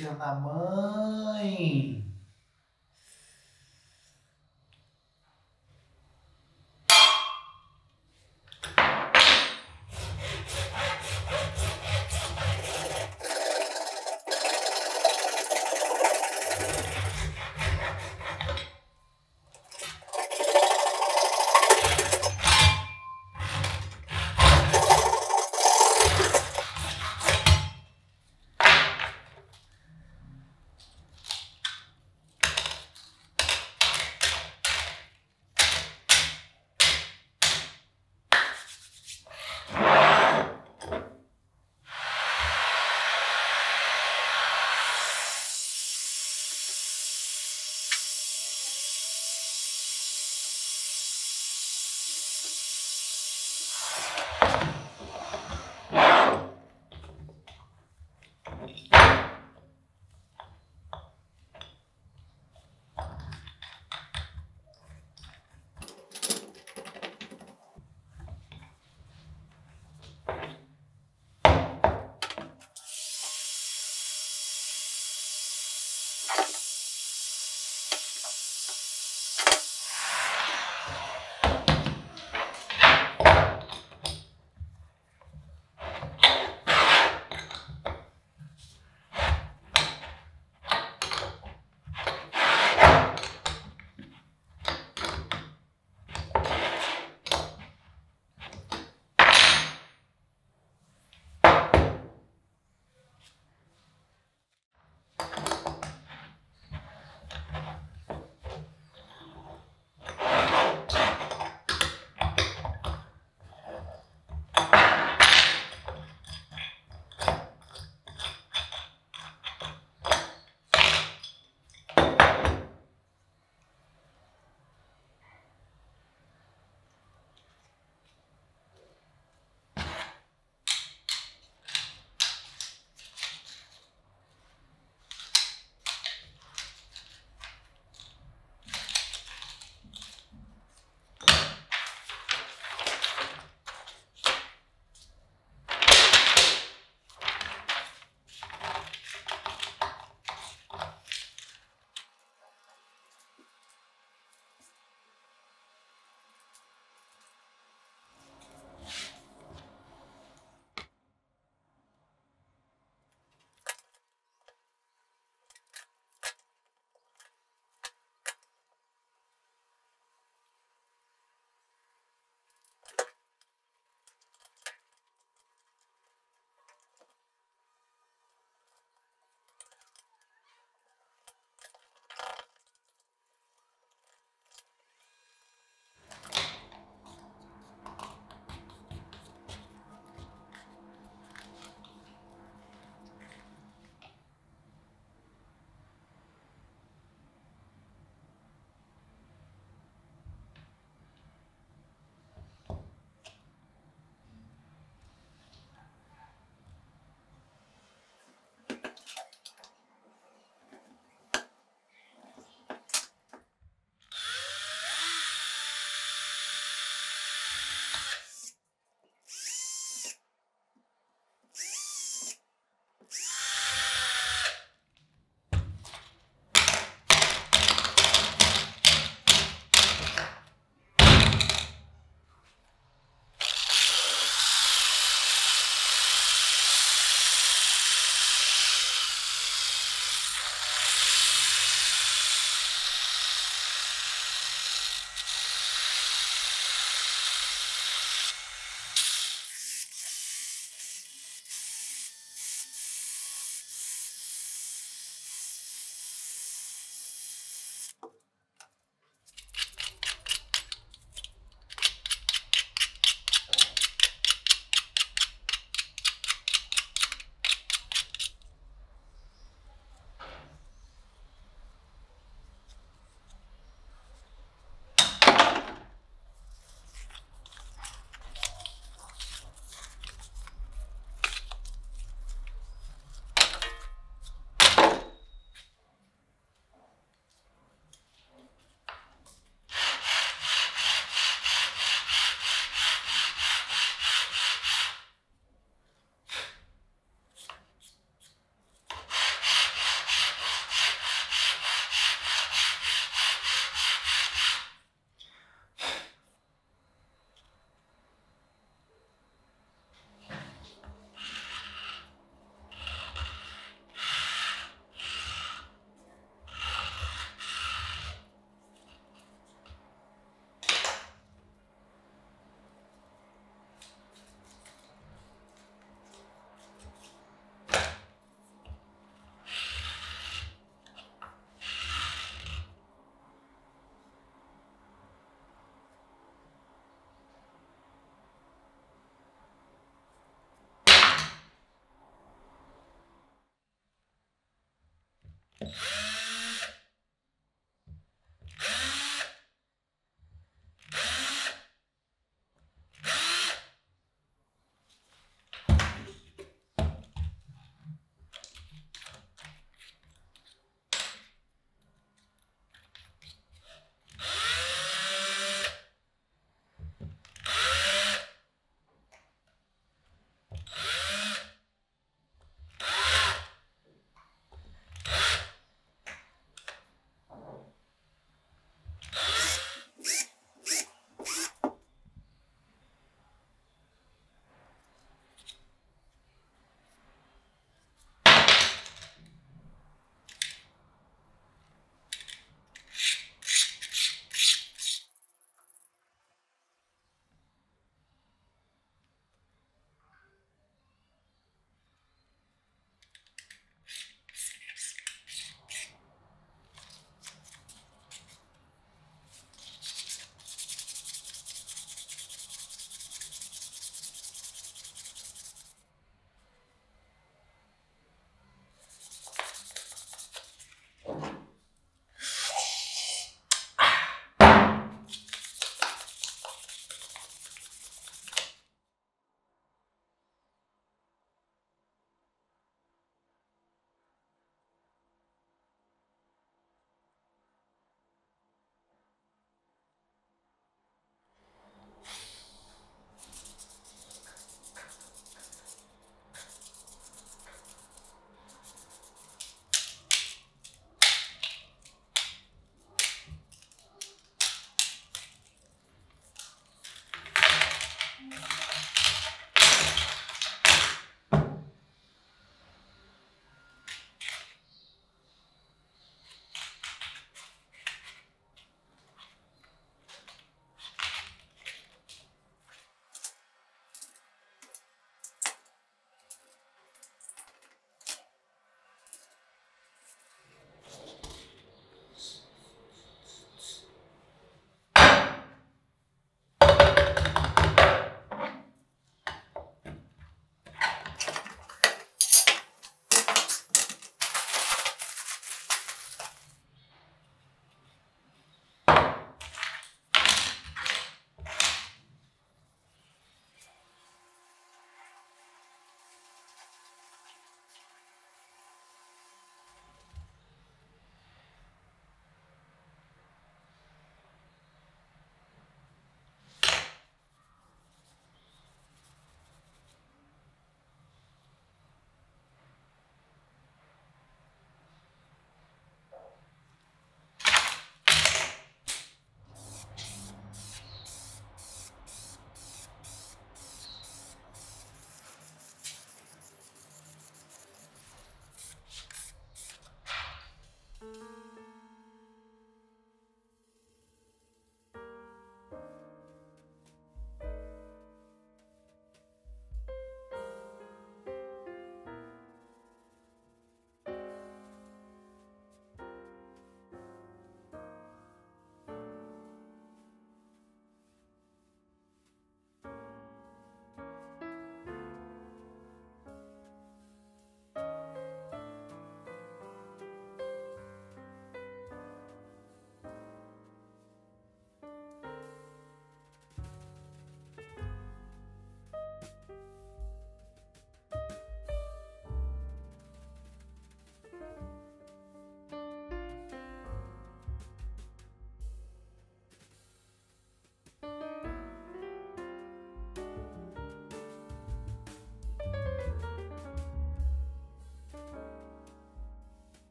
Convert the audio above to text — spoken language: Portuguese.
Filha da mãe!